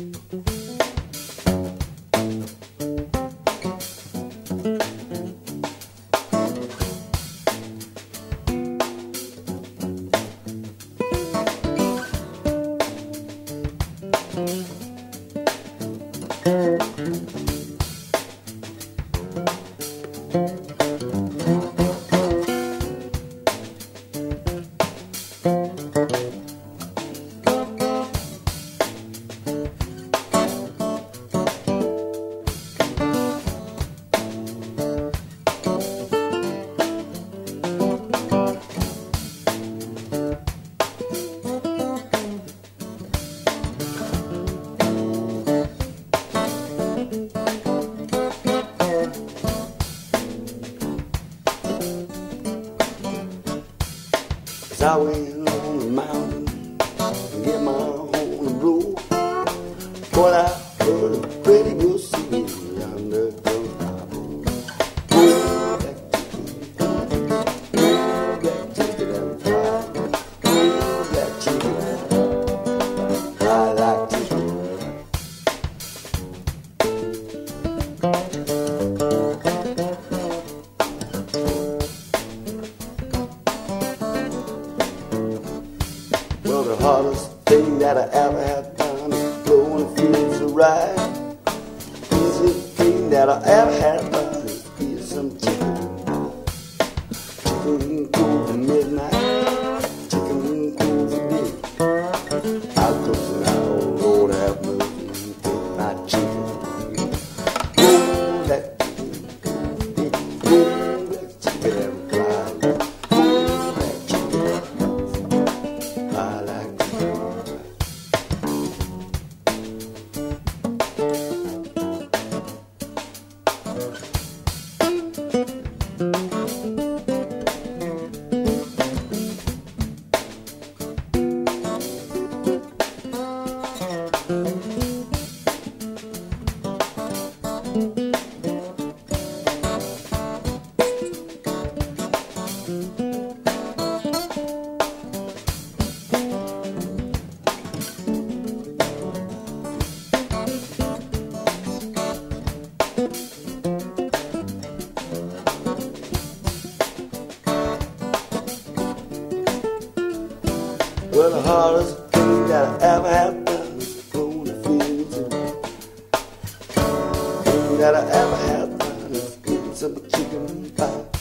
Mm-hmm. Cause I went on the mountain and get my own blow. But I heard a pretty good hardest thing that I ever have done is blowing the fields of ride. Thing that I ever had done is eating some chicken. Chicken cold at midnight, chicken cold at day. I could Well, the hardest thing that I ever had done was grown to feel Thing that I ever had done is getting some chicken pie.